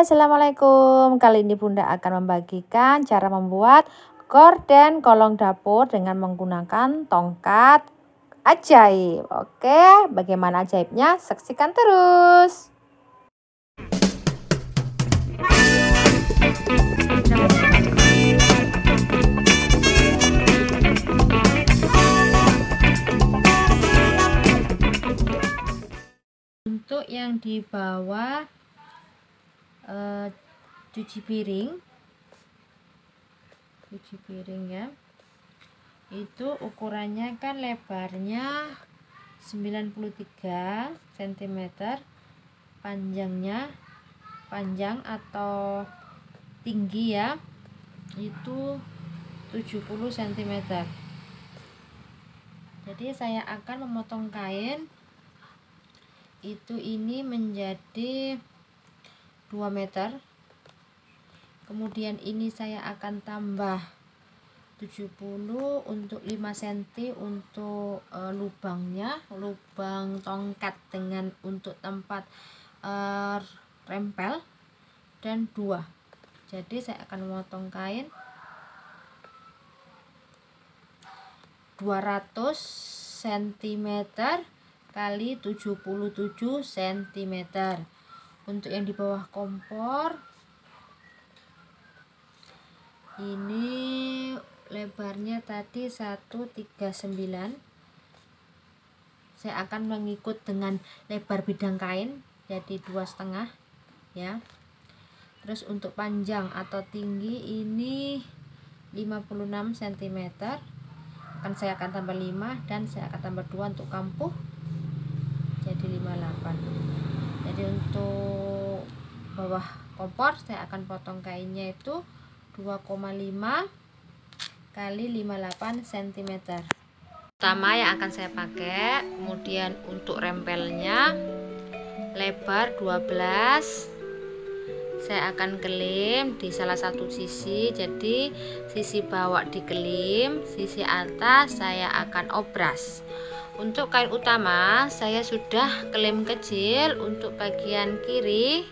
Assalamualaikum. Kali ini Bunda akan membagikan cara membuat gorden kolong dapur dengan menggunakan tongkat ajaib. Oke, bagaimana ajaibnya? Saksikan terus. Untuk yang di bawah uh, cuci piring. Cuci piring ya. Itu ukurannya kan lebarnya 93 cm panjangnya panjang atau tinggi ya. Itu 70 cm jadi saya akan memotong kain. Itu ini menjadi 2 meter. Kemudian ini saya akan tambah 70 untuk 5 cm untuk e, lubangnya. Lubang tongkat dengan untuk tempat e, rempel. Dan dua. Jadi saya akan memotong kain. 200 cm kali 77 cm untuk yang di bawah kompor ini lebarnya tadi 139 saya akan mengikut dengan lebar bidang kain jadi dua setengah ya. Terus untuk panjang atau tinggi ini 56 cm akan saya akan tambah 5 dan saya akan tambah 2 untuk kampuh jadi 58 jadi untuk bawah kompor saya akan potong kainnya itu 2,5 kali 58 cm pertama yang akan saya pakai kemudian untuk rempelnya lebar 12 saya akan kelim di salah satu sisi jadi sisi bawah dikelim sisi atas saya akan obras untuk kain utama saya sudah kelem kecil untuk bagian kiri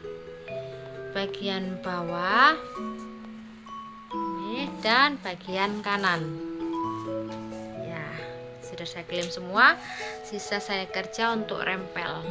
bagian bawah ini dan bagian kanan. Ya sudah saya kelem semua sisa saya kerja untuk rempel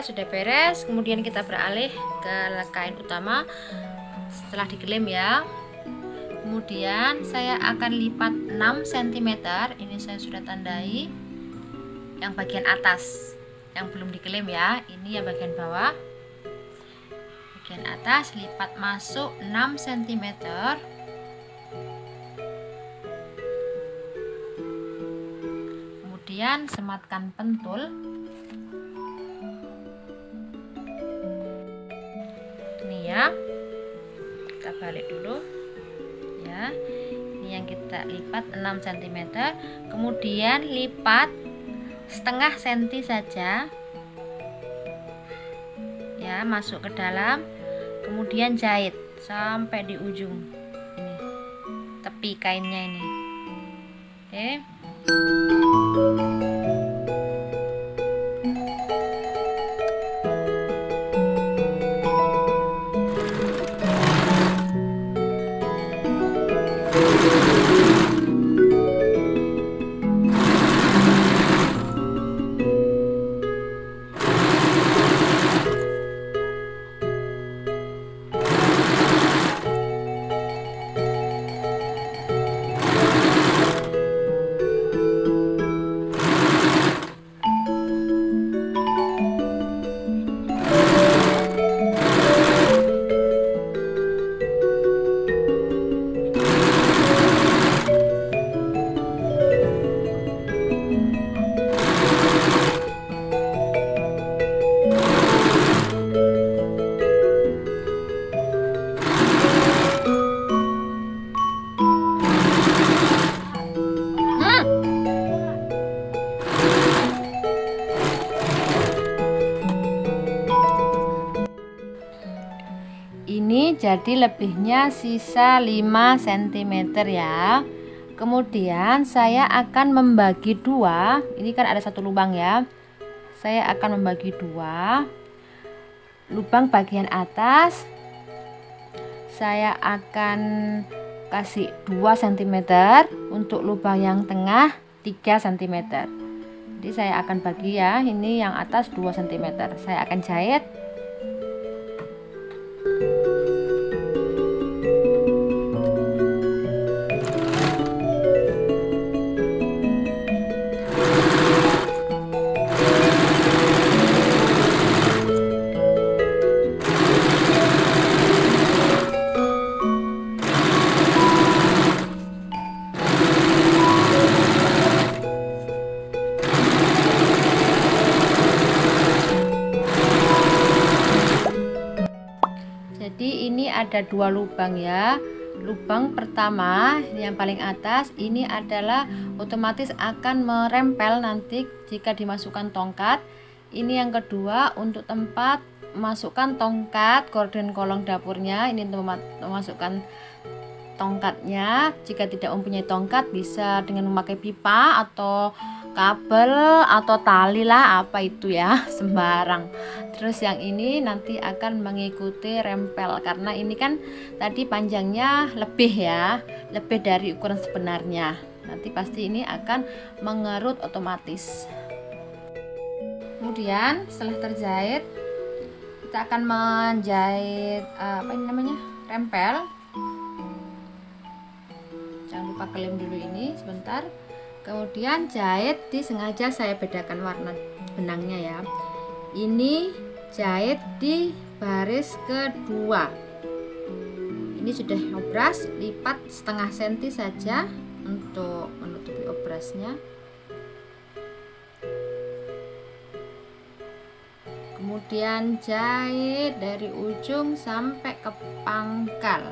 sudah beres kemudian kita beralih ke kain utama. Setelah digelem ya. Kemudian saya akan lipat 6 cm ini saya sudah tandai yang bagian atas yang belum digelem ya. Ini yang bagian bawah. Bagian atas lipat masuk 6 cm kemudian sematkan pentul balik dulu. Ya ini yang kita lipat 6 cm kemudian lipat setengah senti saja. Ya masuk ke dalam. Kemudian jahit sampai di ujung ini tepi kainnya ini. Oke. okay. Jadi lebihnya sisa 5 cm ya. Kemudian saya akan membagi dua. Ini kan ada satu lubang ya. Saya akan membagi dua. Lubang bagian atas. Saya akan kasih 2 cm untuk lubang yang tengah 3 cm jadi saya akan bagi ya. Ini yang atas 2 cm saya akan jahit ada dua lubang ya. Lubang pertama yang paling atas ini adalah otomatis akan merempel nanti jika dimasukkan tongkat. Ini yang kedua untuk tempat masukkan tongkat gorden kolong dapurnya ini tempat memasukkan tongkatnya. Jika tidak mempunyai tongkat bisa dengan memakai pipa atau kabel atau tali lah apa itu ya sembarang terus yang ini nanti akan mengikuti rempel karena ini kan tadi panjangnya lebih ya lebih dari ukuran sebenarnya. Nanti pasti ini akan mengerut otomatis. Kemudian setelah terjahit kita akan menjahit eh, apa ini namanya? Rempel. Jangan lupa kelem dulu ini sebentar. Kemudian jahit disengaja saya bedakan warna benangnya ya ini jahit di baris kedua. Ini sudah obras lipat setengah senti saja untuk menutupi obrasnya. Kemudian jahit dari ujung sampai ke pangkal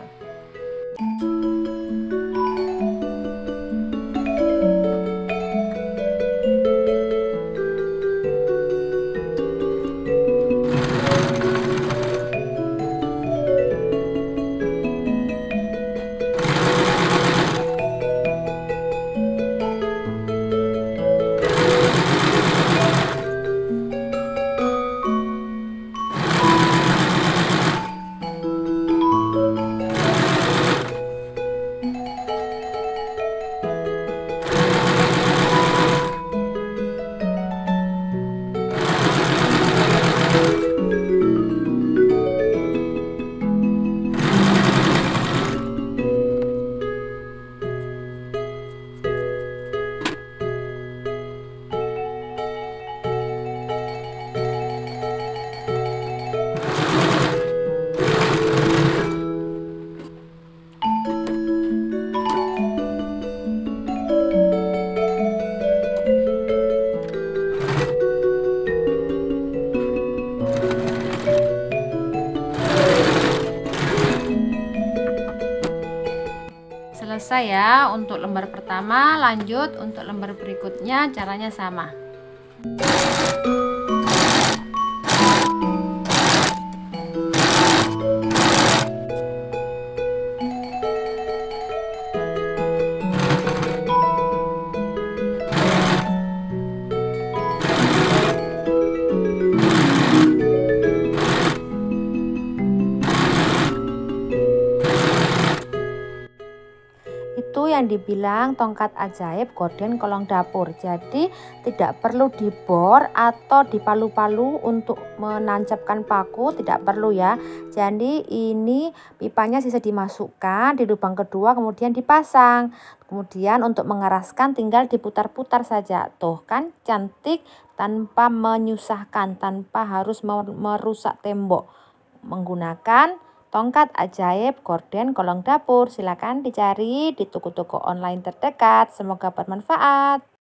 selesai ya. Untuk lembar pertama lanjut. Untuk lembar berikutnya caranya sama yang dibilang tongkat ajaib gorden kolong dapur. Jadi tidak perlu dibor atau dipalu-palu untuk menancapkan paku tidak perlu ya. Jadi ini pipanya sisa dimasukkan di lubang kedua kemudian dipasang. Kemudian untuk mengeraskan tinggal diputar-putar saja. Tuh kan cantik tanpa menyusahkan tanpa harus merusak tembok. Menggunakan Tongkat ajaib gorden kolong dapur. Silakan dicari di toko-toko online terdekat. Semoga bermanfaat.